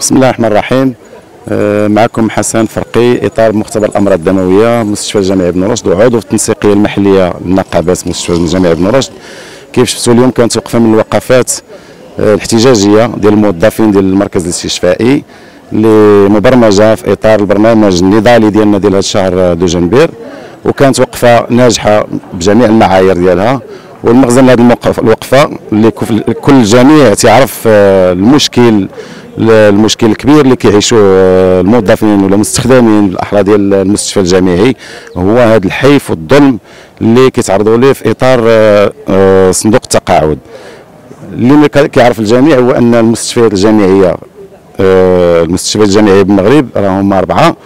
بسم الله الرحمن الرحيم. آه، معكم حسن فرقي إطار مختبر الأمراض الدموية مستشفى الجامعي بن رشد وعضو في التنسيقيه المحلية للنقابات مستشفى الجامعي بن رشد. كيف شفتوا اليوم؟ كانت وقفة من الوقفات آه، الاحتجاجية ديال الموظفين ديال المركز الاستشفائي اللي مبرمجه في إطار البرنامج النضالي ديالنا ديال هذا الشهر دو جنبير. وكانت وقفة ناجحة بجميع المعايير ديالها. والمغزى من هذه الوقفة اللي كل الجميع تعرف آه، المشكل المشكل الكبير اللي كيعيشوه آه، الموظفين ولا المستخدمين بالاحرى ديال المستشفى الجامعي. هو هذا الحيف والظلم اللي كيتعرضوا ليه في إطار آه، صندوق التقاعد. اللي كيعرف الجميع هو أن المستشفيات الجامعية المستشفيات الجامعية بالمغرب راهم أربعة.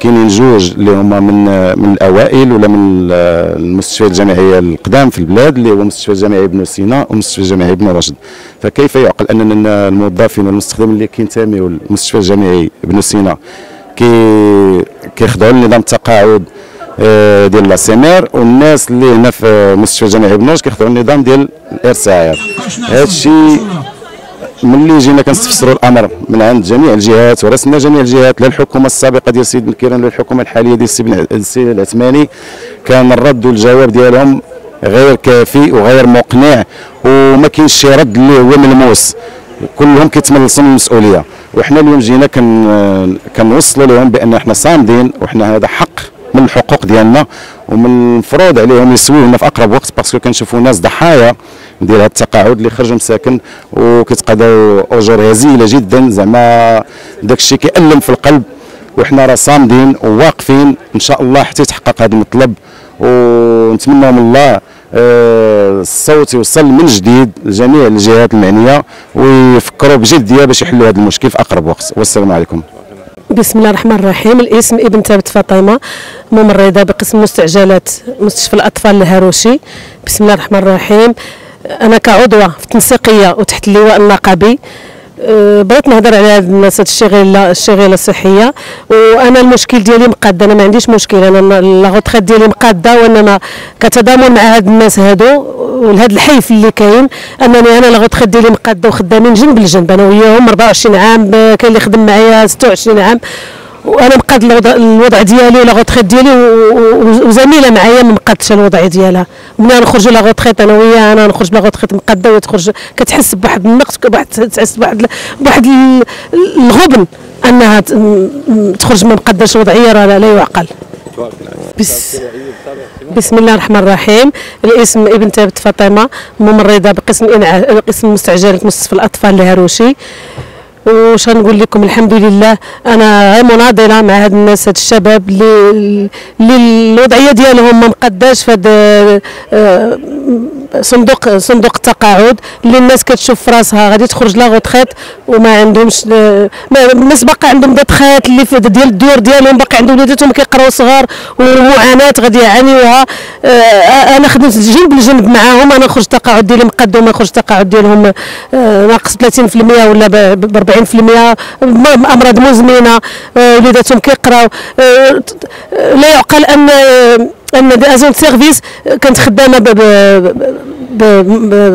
كاينين جوج اللي هما من من الأوائل ولا من المستشفيات الجامعية القدام في البلاد اللي هو المستشفى الجامعي ابن سينا والمستشفى الجامعي ابن رشد. فكيف يعقل أننا الموظفين والمستخدمين اللي كينتميوا للمستشفى الجامعي ابن سينا كي كيخضعوا لنظام التقاعد آه، ديال لا سيمير والناس اللي هنا في المستشفى الجامعي ابن رشد كيخضعوا للنظام ديال الارساعير هذا الشيء ملي جينا كنستفسروا الأمر من عند جميع الجهات ورسمنا جميع الجهات لا الحكومة السابقة ديال السيد بن ولا الحكومة الحالية ديال السيد العثماني كان الرد والجواب ديالهم غير كافي وغير مقنع وما كاينش شي رد اللي هو ملموس. كلهم كيتملصوا من المسؤولية. وحنا اليوم جينا كن كنوصلوا لهم بأن إحنا صامدين وحنا هذا حق من الحقوق ديالنا ومن المفروض عليهم يسويونا في أقرب وقت parce que كنشوفوا ناس ضحايا ديال هذا التقاعد اللي خرجوا مساكن وكيتقاضوا أجور هزيلة جدا. زعما داك الشيء كيألم في القلب وحنا راه صامدين وواقفين. إن شاء الله حتى يتحقق هذا المطلب. ونتمنى من الله آه، الصوت يوصل من جديد لجميع الجهات المعنية ويفكروا بجدية باش يحلوا هذا المشكل في أقرب وقت. والسلام عليكم. بسم الله الرحمن الرحيم. الاسم ابن ثابت فاطمة ممرضة بقسم مستعجلات مستشفى الأطفال الهروشي بسم الله الرحمن الرحيم. أنا كعضوة في التنسيقية وتحت اللواء النقابي أه، بغيت نهضر على هاد الناس هاد الشغيله الشغيله الصحية. وأنا المشكل ديالي مقادة أنا ما عنديش مشكل أنا la retraite ديالي مقادة وإنما كتضامن مع هاد الناس هادو ولهذا الحيف اللي كاين أنني أنا la retraite ديالي مقادة وخدامين جنب لجنب أنا وياهم 24 عام كاين اللي خدم معايا 26 عام. وأنا مقاد الوضع ديالي و la retraite ديالي وزميلة معايا ما مقادش الوضع ديالها. ملي نخرجوا la retraite أنا وياها أنا نخرج ب la retraite مقادة وهي تخرج كتحس بواحد النقص بواحد تحس بواحد بواحد الغبن أنها تخرج ما مقاداش وضعيه راه لا يعقل. بس بسم الله الرحمن الرحيم. الاسم ابن ثابت فاطمة ممرضة بقسم قسم مستعجلة مستشفى الأطفال الهروشي وش نقول لكم الحمد لله. أنا مناضلة مع هاد الناس هاد الشباب اللي الوضعية ديالهم ما مقداش في هاد صندوق صندوق التقاعد. اللي الناس كتشوف في راسها غادي تخرج لا غوتخيت وما عندهمش الناس باقي عندهم دات اللي ديال الدور ديالهم باقي عندهم وليداتهم كيقراو صغار ومعاناه غادي يعانيوها. آه، أنا خدمت جنب لجنب معاهم أنا خرجت التقاعد ديالي مقاد وما خرج التقاعد ديالهم آه، ناقص 30% ولا ب 40% أمراض مزمنة آه، وليداتهم كيقراو لا يعقل أن أنا en service كانت خدامة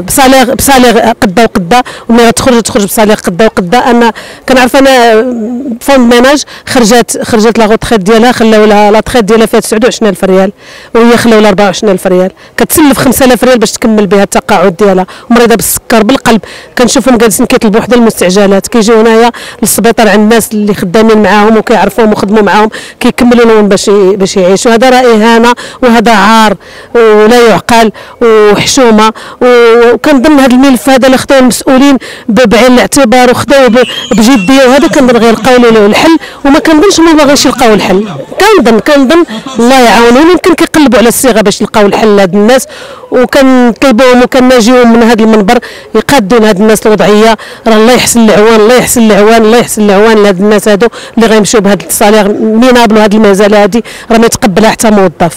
ب salaire ب salaire قدا وقدا وملي غتخرج تخرج ب salaire قدا وقدا أنا كنعرف أنا femme ménage خرجت خرجت la retraite ديالها خلاو لها la retraite ديالها فيها 29000 ريال وهي خلاو لها 24000 ريال. كتسلف 5000 ريال باش تكمل بها التقاعد ديالها. مريضه بالسكر بالقلب. كنشوفهم جالسين كيطلبوا حدا المستعجلات. كيجيو هنايا للسبيطار عند الناس اللي خدامين معاهم وكيعرفوهم وخدموا معاهم كيكملوا لهم باش باش يعيشوا. هذا راه اهانه وهذا عار ولا يعقل وحشومة. وكنظن هذا الملف هذا اللي خداو المسؤولين بعين الاعتبار وخداوه بجدية وهذا كنظن غيلقاو له الحل وما كنظنش ما باغيش يلقاو الحل. كنظن كنظن الله يعاونهم يمكن كيقلبوا على الصيغة باش يلقاو الحل لهاد الناس وكنطلبوهم وكناجيهم من هذا المنبر يقادوا لهاد الناس الوضعية راه الله يحسن العوان الله يحسن العوان الله يحسن العوان لهاد الناس هادو اللي غيمشيو بهذا الصالير مينابل وهاد المزال هادي راه ما يتقبلها حتى موظف.